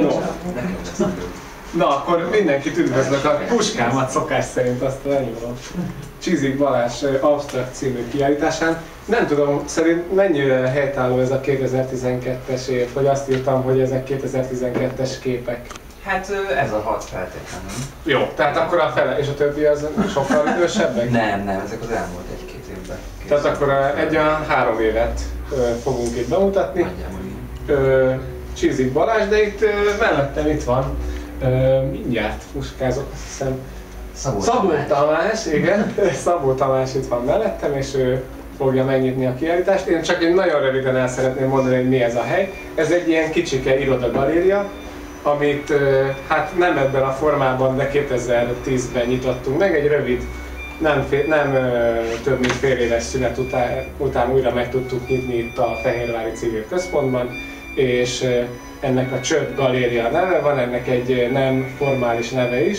Jó. Na, akkor mindenkit üdvözlök a puskámat szokás szerint, azt lenyomom. Csizik Balázs Abstract című kiállításán. Nem tudom, szerint mennyire helytálló ez a 2012-es év, hogy azt írtam, hogy ezek 2012-es képek. Hát ez a hat feltétlenül. Jó, tehát akkor a fele, és a többi az sokkal idősebbek? Nem, nem, ezek az elmúlt egy-két évben. Tehát akkor a- egy olyan három évet ö, fogunk itt bemutatni. Nagyjából Csizik Balázs, de itt mellettem itt van. Mindjárt puskázok, azt hiszem. Szabó, Szabó Tamás. Tamás, igen. Szabó Tamás itt van mellettem, és ő fogja megnyitni a kiállítást. Én csak egy nagyon röviden el szeretném mondani, hogy mi ez a hely. Ez egy ilyen kicsike irodagaléria, amit hát nem ebben a formában, de 2010-ben nyitottunk meg. Egy rövid, nem, fél, nem több mint fél éves szünet után, után újra meg tudtuk nyitni itt a Fehérvári Civil Központban, és ö, ennek a Csöpp Galéria neve van, ennek egy ö, nem formális neve is,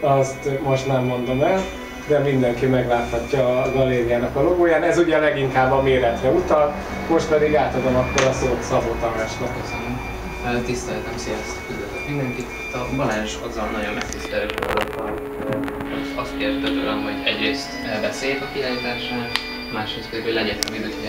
azt most nem mondom el, de mindenki megláthatja a galériának a logóján. Ez ugye leginkább a méretre utal, most pedig átadom akkor a szót Szabó Tamásnak. Köszönöm. Ö, Tiszteltem, sziasztok, üdvözlök mindenkit. A Balázs azzal nagyon megtisztelő azt kérte tőlem, hogy egyrészt beszéljek a kiállításán, másrészt pedig, hogy legyen időt, hogy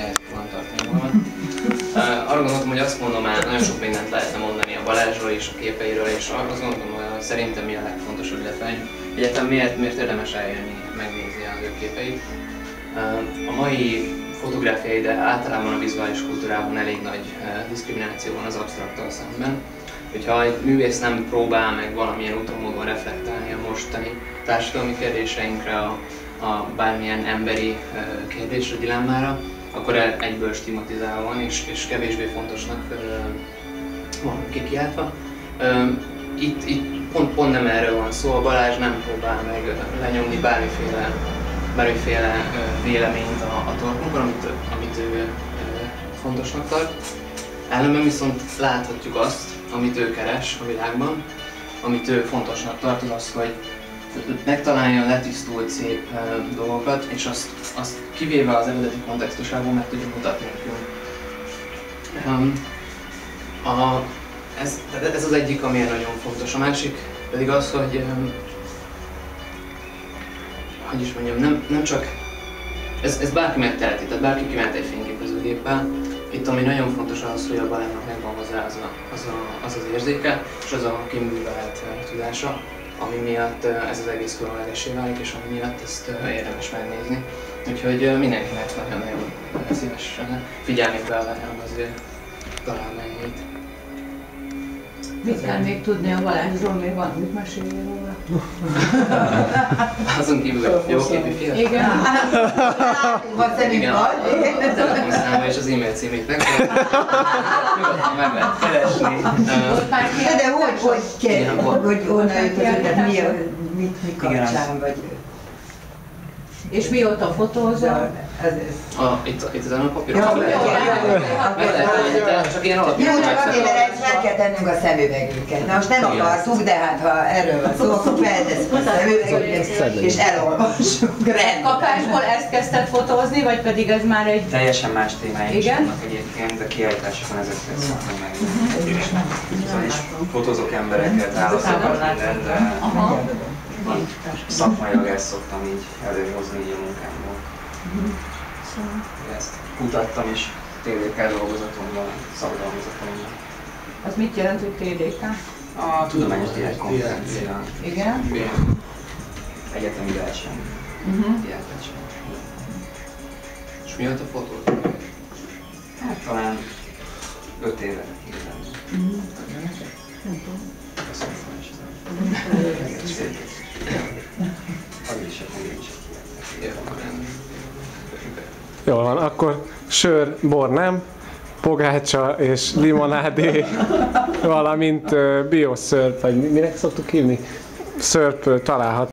Arra gondoltam, hogy azt mondom el, nagyon sok mindent lehetne mondani a Balázsról és a képeiről, és azt gondoltam, hogy szerintem mi a legfontosabb, illetve hogy egyáltalán miért, miért érdemes eljönni, megnézni az ő képeit. A mai fotográfiai, de általában a vizuális kultúrában elég nagy eh, diszkrimináció van az absztraktal szemben. Hogyha egy művész nem próbál meg valamilyen úton módon reflektálni a mostani társadalmi kérdéseinkre, a, a bármilyen emberi eh, kérdésre, dilemmára, akkor egyből stigmatizálva van, és, és kevésbé fontosnak van kikiáltva. Itt, itt pont, pont nem erről van szó, a Balázs nem próbál meg lenyomni bármiféle, bármiféle véleményt a, a torkunkon, amit, amit ő fontosnak tart. Ellenben viszont láthatjuk azt, amit ő keres a világban, amit ő fontosnak tart, az az, hogy megtalálja a letisztult szép dolgokat, és azt, azt kivéve az eredeti kontextusából meg tudja mutatni nekünk. Um, a, ez, ez az egyik, ami nagyon fontos. A másik pedig az, hogy öm, hogy is mondjam, nem, nem csak ez, ez bárki megteheti, tehát bárki kimehet egy fényképezőgéppel. Itt ami nagyon fontos az, hogy a Balázsnak megvan hozzá az, a, az, a, az az érzéke, és az a kiművelt tudása, ami miatt ez az egész különlegesé válik, és ami miatt ezt érdemes megnézni. Úgyhogy mindenkinek nagyon-nagyon szívesen figyelni beleállom az ő találmányait. Mit kell még tudni a Balázsról? Még van, mit mesélni róla? Azon kívül, hogy jó képű fiatal. Igen. Vagy szerint Igen, vagy? a telefonszáma és az e-mail címét meg meg lehet keresni. De, hogy, hogy, Igen, kell, hogy onnan jött mi, a- mit, mi Igen, kapcsán, vagy És mióta fotózol? ez, ez. a, itt, itt ezen a papíron Ja, meg jó, lehet jó, Meg lehet csak ilyen alapján. Jó, csak azért, fel kell tennünk a szemüvegünket. Na most nem akartuk, de hát ha erről van szó, akkor feltesszük a szemüvegünket, és elolvassuk. Kapásból ezt kezdted fotózni, vagy pedig ez már egy... Teljesen más témáink is Igen? vannak egyébként, de kiállításokon ezeket szoktam meg. Szóval is fotózok embereket, állatokat, mindent, de Aha. Így szakmailag ezt szoktam így előhozni így a munkámból. Ezt kutattam is TDK dolgozatomban, szakdolgozatomban. Az mit jelent, hogy TDK? A tudományos diák konferencia, Igen. egyetemi verseny, Uh-huh. diákverseny. És mióta fotóz? Hát talán öt éve igazán. Köszönöm szépen. Hagyj is, Jól van, akkor sör, bor nem, pogácsa és limonádé, valamint bioszörp, vagy mi- minek szoktuk hívni? Szörp találhat